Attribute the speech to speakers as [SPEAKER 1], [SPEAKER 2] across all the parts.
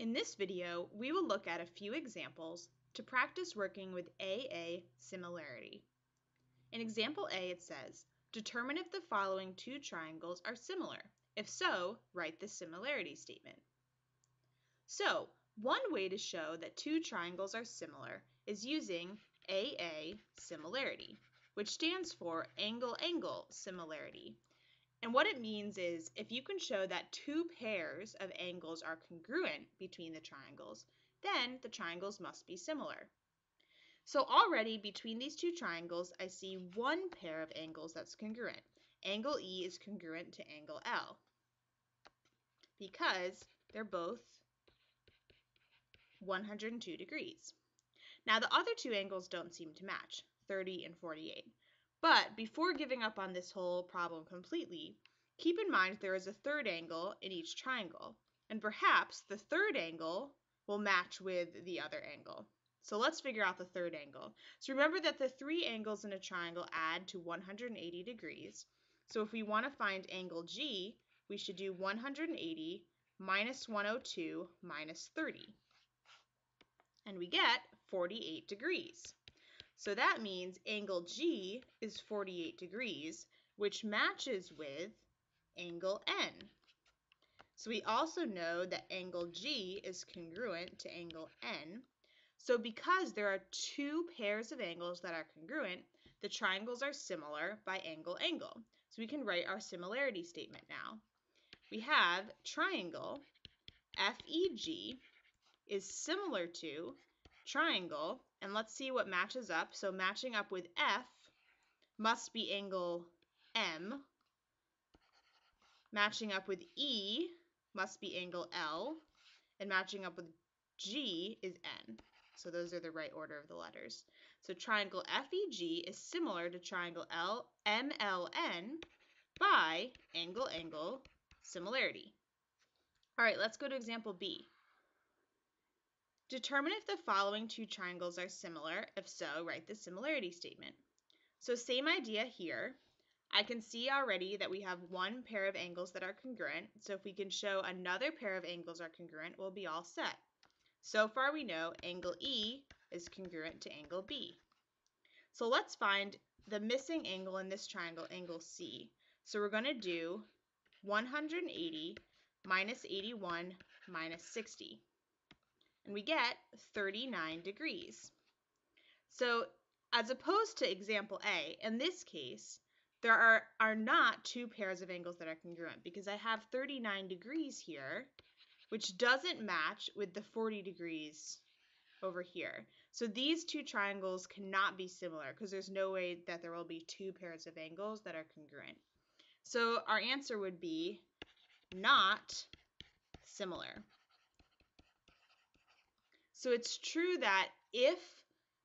[SPEAKER 1] In this video, we will look at a few examples to practice working with AA similarity. In example A, it says, determine if the following two triangles are similar. If so, write the similarity statement. So, one way to show that two triangles are similar is using AA similarity, which stands for angle-angle similarity. And what it means is if you can show that two pairs of angles are congruent between the triangles, then the triangles must be similar. So already between these two triangles, I see one pair of angles that's congruent. Angle E is congruent to angle L because they're both 102 degrees. Now the other two angles don't seem to match, 30 and 48. But before giving up on this whole problem completely, keep in mind there is a third angle in each triangle, and perhaps the third angle will match with the other angle. So let's figure out the third angle. So remember that the three angles in a triangle add to 180 degrees. So if we want to find angle G, we should do 180 minus 102 minus 30. And we get 48 degrees. So that means angle G is 48 degrees, which matches with angle N. So we also know that angle G is congruent to angle N. So because there are two pairs of angles that are congruent, the triangles are similar by angle-angle. So we can write our similarity statement now. We have triangle FEG is similar to triangle and let's see what matches up. So matching up with F must be angle M. Matching up with E must be angle L. And matching up with G is N. So those are the right order of the letters. So triangle FEG is similar to triangle L MLN by angle-angle similarity. All right, let's go to example B. Determine if the following two triangles are similar. If so, write the similarity statement. So same idea here. I can see already that we have one pair of angles that are congruent. So if we can show another pair of angles are congruent, we'll be all set. So far we know angle E is congruent to angle B. So let's find the missing angle in this triangle, angle C. So we're going to do 180 minus 81 minus 60 and we get 39 degrees. So as opposed to example A, in this case, there are, are not two pairs of angles that are congruent because I have 39 degrees here, which doesn't match with the 40 degrees over here. So these two triangles cannot be similar because there's no way that there will be two pairs of angles that are congruent. So our answer would be not similar. So it's true that if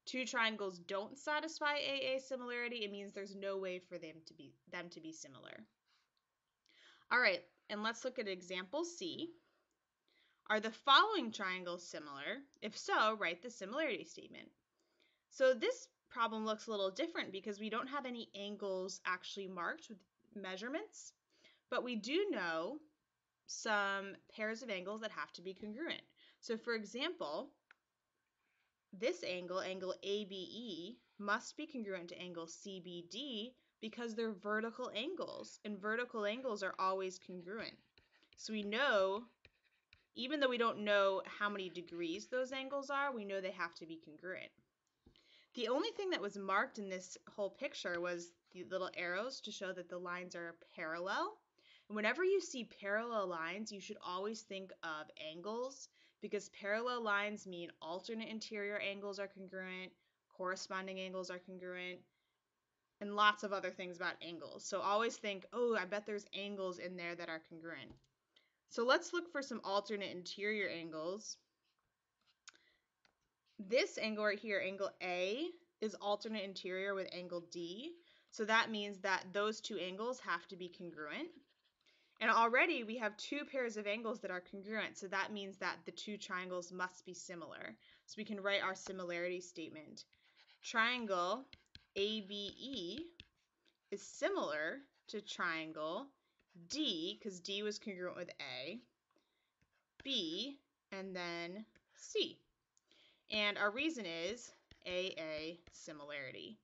[SPEAKER 1] two triangles don't satisfy AA similarity, it means there's no way for them to be them to be similar. All right, and let's look at example C. Are the following triangles similar? If so, write the similarity statement. So this problem looks a little different because we don't have any angles actually marked with measurements, but we do know some pairs of angles that have to be congruent. So for example, this angle, angle ABE, must be congruent to angle CBD because they're vertical angles, and vertical angles are always congruent. So we know, even though we don't know how many degrees those angles are, we know they have to be congruent. The only thing that was marked in this whole picture was the little arrows to show that the lines are parallel. And whenever you see parallel lines, you should always think of angles because parallel lines mean alternate interior angles are congruent, corresponding angles are congruent, and lots of other things about angles. So always think, oh, I bet there's angles in there that are congruent. So let's look for some alternate interior angles. This angle right here, angle A, is alternate interior with angle D. So that means that those two angles have to be congruent. And already we have two pairs of angles that are congruent, so that means that the two triangles must be similar. So we can write our similarity statement. Triangle ABE is similar to triangle D, because D was congruent with A, B and then C. And our reason is AA similarity.